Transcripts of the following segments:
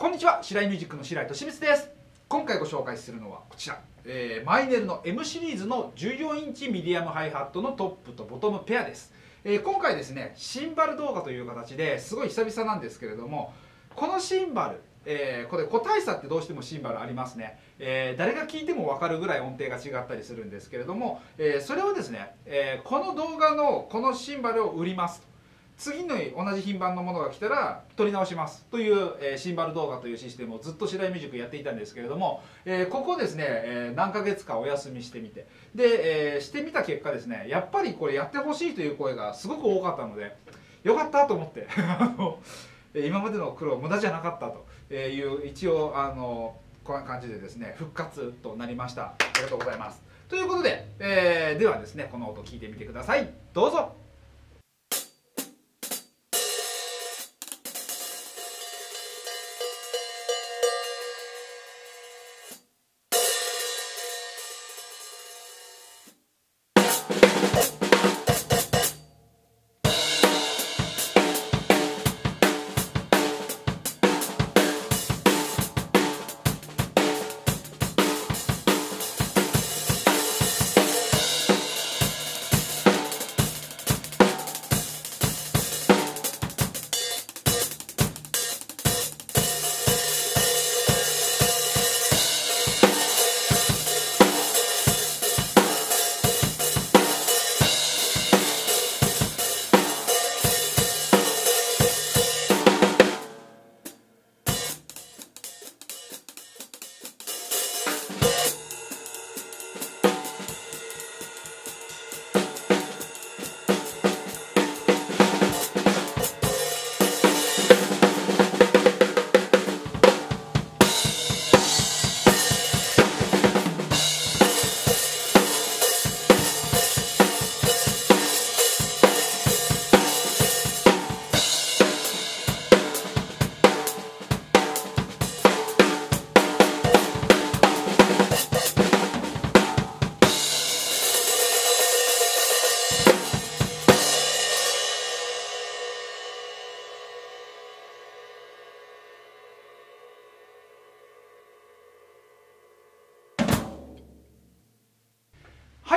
こんにちは白井ミュージックの白井俊光です。今回ご紹介するのはこちら、えーマイネルの M シリーズの14インチミディアムハイハットのトップとボトムペアです、えー今回ですねシンバル動画という形ですごい久々なんですけれどもこのシンバルえーこれ個体差ってどうしてもシンバルありますね、えー誰が聞いても分かるぐらい音程が違ったりするんですけれども、えーそれをですね、えこの動画のこのシンバルを売ります次の同じ品番のものが来たら取り直しますという、えーシンバル動画というシステムをずっと白井ミュージックやっていたんですけれども、えーここですね、えー何ヶ月かお休みしてみて。で、えしてみた結果ですねやっぱりこれやってほしいという声がすごく多かったのでよかったと思って あの今までの苦労無駄じゃなかったという一応あのこんな感じでですね復活となりました。ありがとうございます。ということで、えではですねこの音聞いてみてください。どうぞ。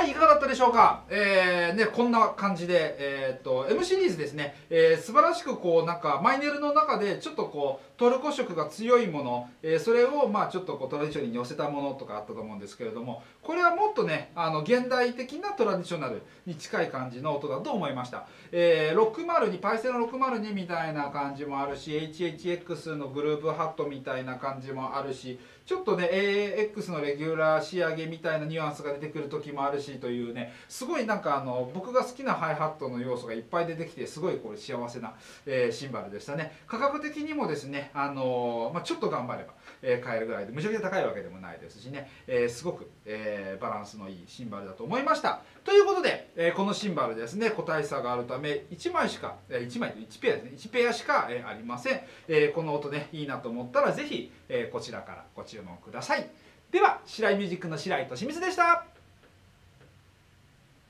い、かがだったでしょうか、えーね、こんな感じで、えーと M シリーズですね、えー素晴らしくこうなんかマイネルの中でちょっとこうトルコ色が強いもの、えーそれをまあちょっとこうトラディションに寄せたものとかあったと思うんですけれどもこれはもっとねあの現代的なトラディショナルに近い感じの音だと思いました、えー、602パイセロ602みたいな感じもあるし HHX のグループハットみたいな感じもあるしちょっとね AX のレギュラー仕上げみたいなニュアンスが出てくる時もあるしというねすごいなんかあの僕が好きなハイハットの要素がいっぱい出てきてすごいこれ幸せな、えーシンバルでしたね。価格的にもですねあのまあ、ちょっと頑張れば、え買えるぐらいでむちゃくちゃ高いわけでもないですしね、えすごく、えーバランスのいいシンバルだと思いました。ということで、えーこのシンバルですね個体差があるため1枚しか、え1枚1ペアですね1ペアしか、えありません、えこの音ねいいなと思ったらぜひ、えこちらからご注文ください。では白井ミュージックの白井と清水でした。